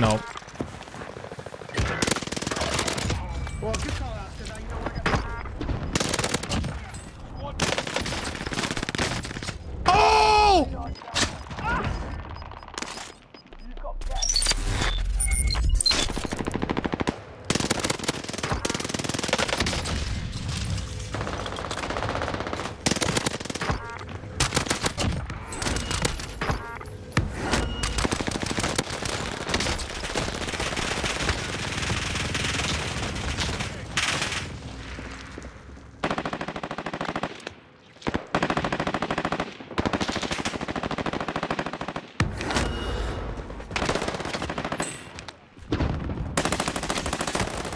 Nope.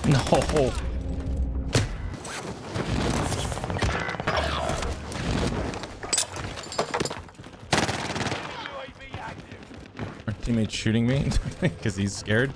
No. Our teammate's shooting me because he's scared.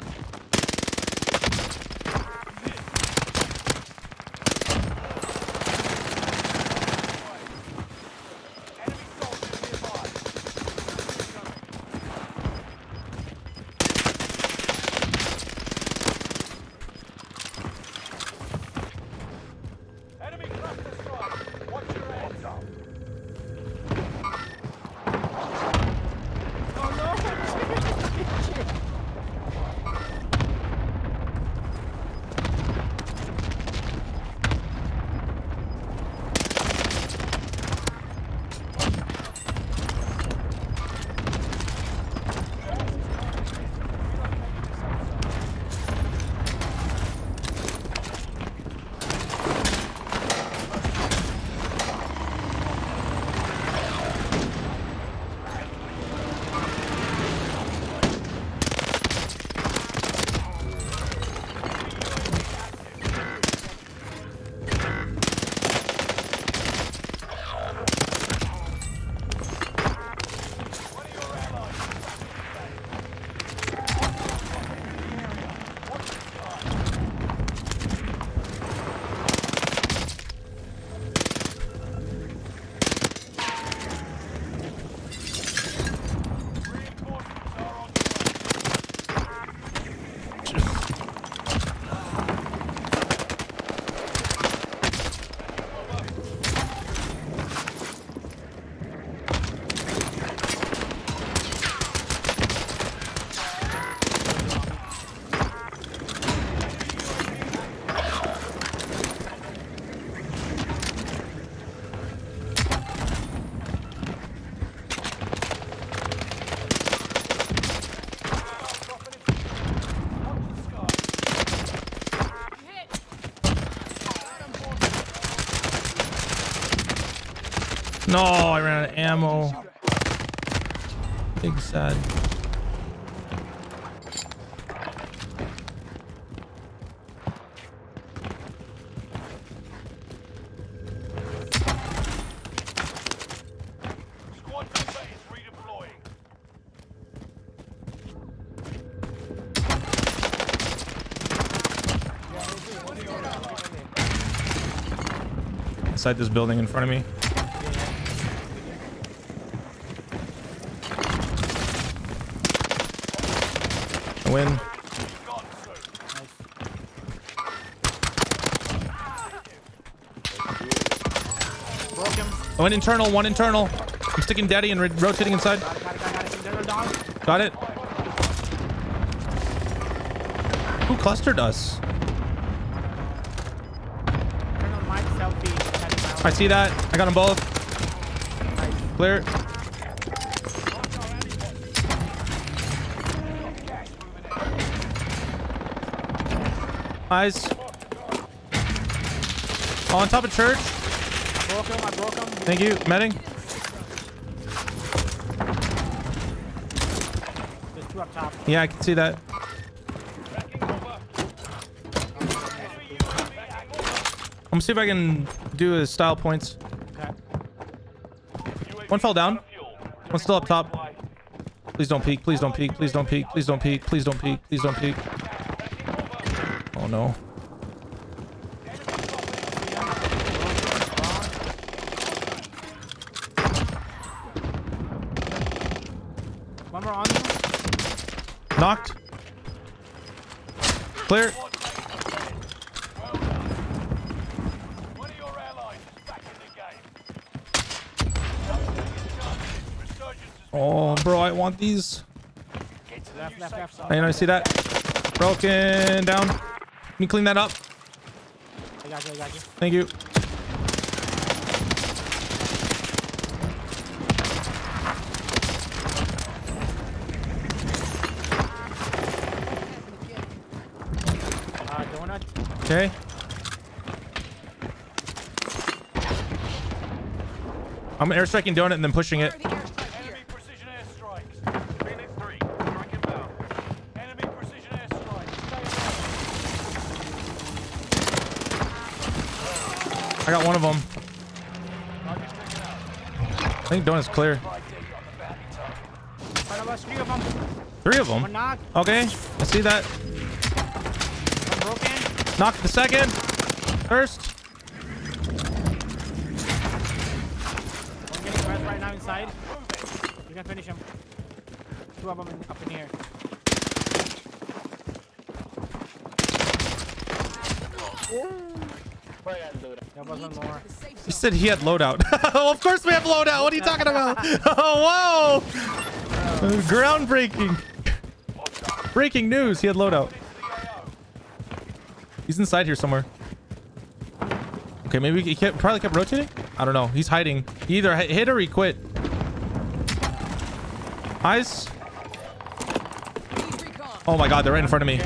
No, I ran out of ammo. Big sad. Inside this building in front of me. I win. One internal, one internal. I'm sticking daddy and rotating inside. Got it. Who clustered us? I see that. I got them both. Clear. Eyes. Oh, on top of church. Broke him, I broke him. Thank you. Medding. There's two up top. Yeah, I can see that. I'm gonna see if I can do his style points. One fell down. One's still up top. Please don't peek. Please don't peek. Please don't peek. Please don't peek. Please don't peek. Please don't peek. Oh no. One more on. Knocked. Clear. Squad mate dead. Well done. One of your allies is back in the game. Don't take your chances. Resurgence has been Oh, bro, I want these. Left, left, left. I see that. Broken down. Can you clean that up? I got you, I got you. Thank you. Uh, donut. Okay. I'm airstriking donut and then pushing it. I got one of them. Target taken out. I think donut's clear. ID on the bounty target. Front of us, three of them. Three of One them. knock, Okay. I see that. one broken. Knock the second. First. One getting pressed right now inside. You can finish him. Two of them in, up in here. He said he had loadout. oh, of course we have loadout. What are you talking about? oh, whoa. Groundbreaking. Breaking news. He had loadout. He's inside here somewhere. Okay, maybe he kept, probably kept rotating. I don't know. He's hiding. He either hit or he quit. Eyes. Oh my god, they're right in front of me.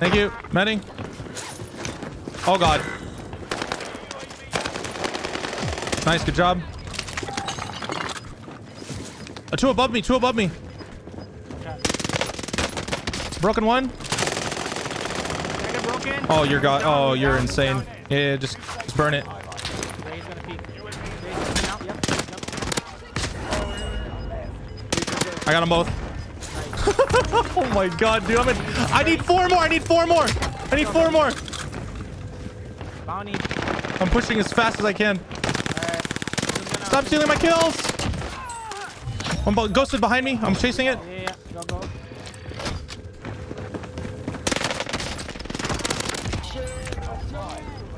Thank you. Medding. Oh god. Nice, good job. Uh, two above me, two above me. Broken one. Oh, you're god. Oh, you're insane. Yeah, just, just burn it. I got them both. oh my god, dude. I'm in, I need four more. I need four more. I need four more. Bounty. I'm pushing as fast as I can. Alright. Stop stealing my kills. One bo- ghosted behind me. I'm chasing it. Yeah, yeah. Go, go.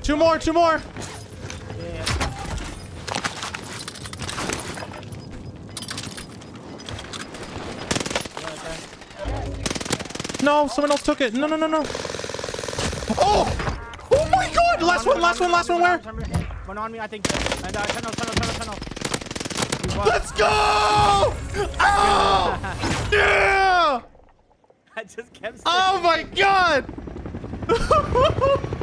Two more, two more. Yeah, yeah. Yeah, okay. No, someone else took it. No, no, no, no. Oh! Oh my god! Last one, last one, last one. Where? One on me, I think. And uh, tunnel, tunnel, tunnel, tunnel. Let's go! Oh! Yeah! I just kept. Oh my god!